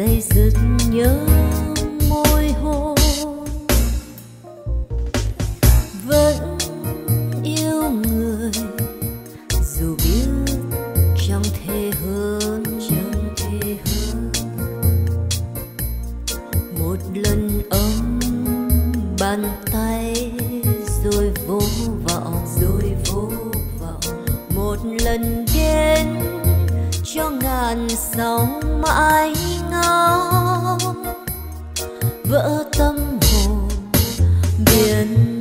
dây dứt nhớ môi hôn. Vẫn yêu người, dù biết chẳng thể hơn, chẳng thể hơn. Một lần ấm bàn tay rồi vô vọng, rồi vô vọng. Một lần đến cho ngàn sóng mãi vỡ tâm hồn biển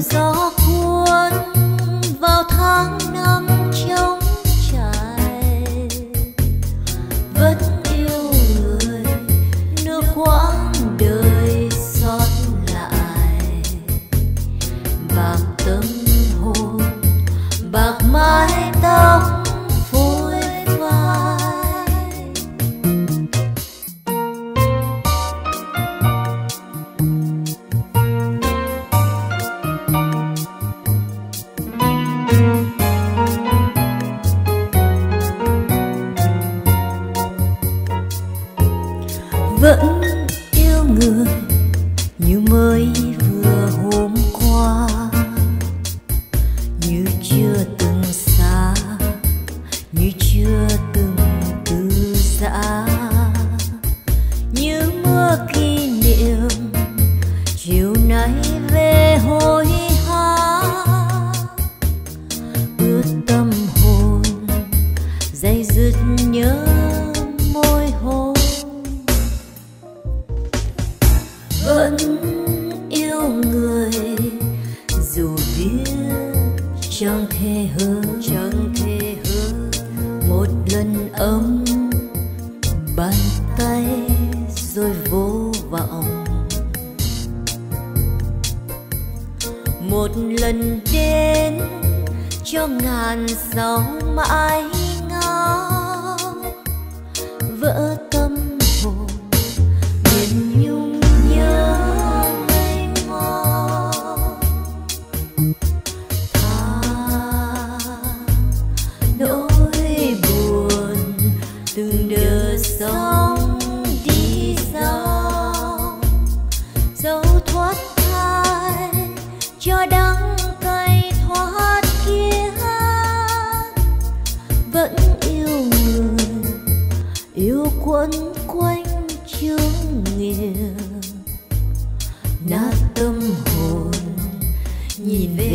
gió cuốn vào tháng kỷ niệm chiều nay về hối hả ướt tâm hồn dây dứt nhớ môi hôn vẫn yêu người dù biết chẳng thể hơn chẳng thể hơn một lần ấm một lần đến, cho ngàn sóng mãi ngóng vỡ tâm hồn biển nhung nhớ mênh mông tha nỗi cho cay thoát kia. Vẫn yêu người, yêu quấn quanh chương nghiền. Nát tâm hồn, nhìn về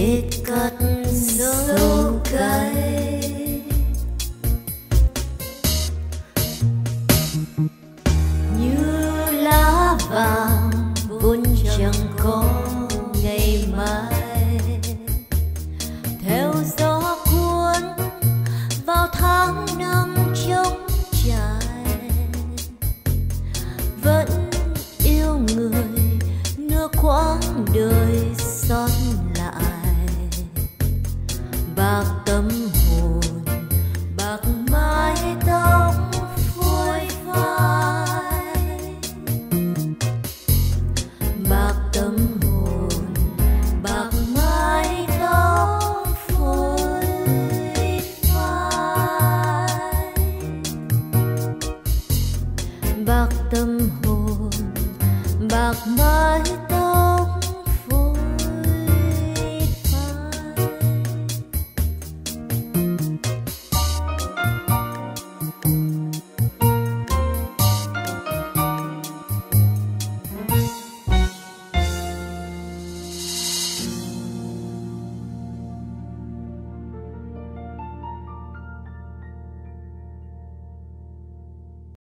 nơi xót lại. Bạc tâm hồn, bạc mái tóc phôi phai. Bạc tâm hồn, bạc mái tóc phôi phai. Bạc tâm hồn, bạc mái